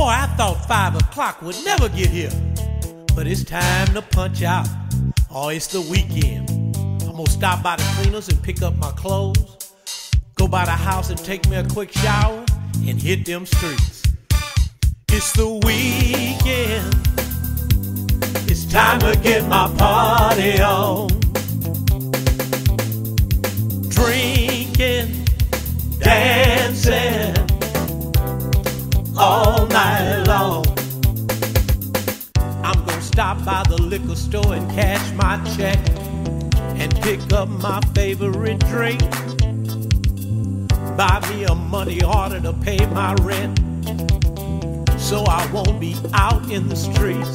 Boy, I thought five o'clock would never get here. But it's time to punch out. Oh, it's the weekend. I'm gonna stop by the cleaners and pick up my clothes. Go by the house and take me a quick shower and hit them streets. It's the weekend. It's time to get my party on. By the liquor store and cash my check and pick up my favorite drink. Buy me a money order to pay my rent so I won't be out in the streets.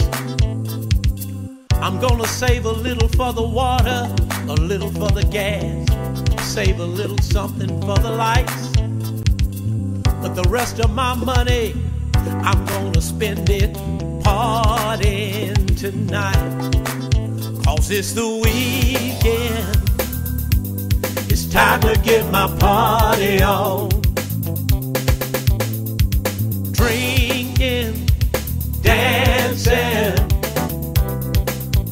I'm gonna save a little for the water, a little for the gas, save a little something for the lights. But the rest of my money, I'm gonna spend it partying tonight. Cause it's the weekend. It's time to get my party on. Drinking, dancing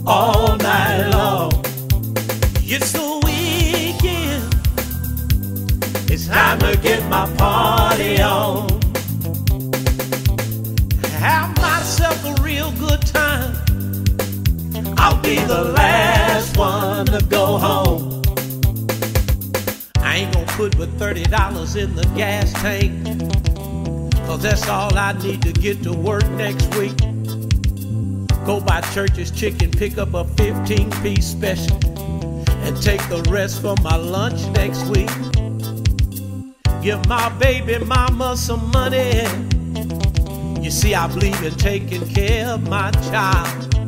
all night long. It's the weekend. It's time to get my party on. Have I'll be the last one to go home. I ain't gonna put but $30 in the gas tank. Cause that's all I need to get to work next week. Go by Church's Chicken, pick up a 15 piece special, and take the rest for my lunch next week. Give my baby mama some money. You see, I believe in taking care of my child.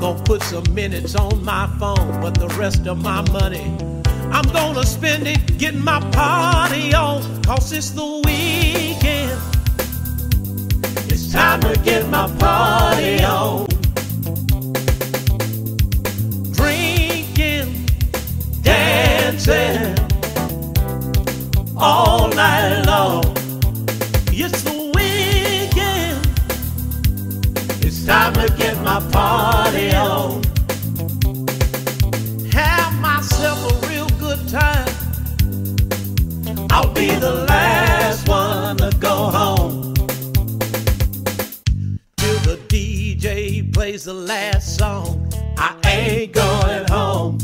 Gonna put some minutes on my phone, but the rest of my money, I'm gonna spend it getting my party on, cause it's the weekend. It's time to get my party on. Drinking, dancing, all night long. It's the weekend. It's time to get my party the last one to go home. Till the DJ plays the last song, I ain't going home.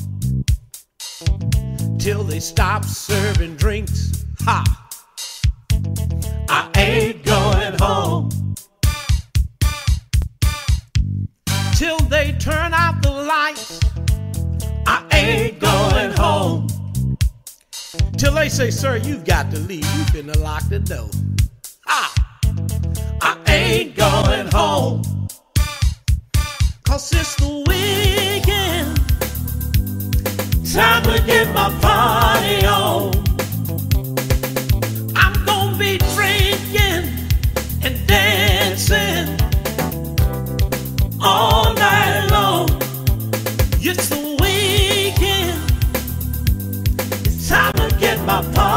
Till they stop serving drinks, ha! Till they say, sir, you've got to leave. You finna lock the door. Ah, I ain't going home. Cause it's the weekend. Time to get my party on. I'm gonna be drinking and dancing all night long. It's the my.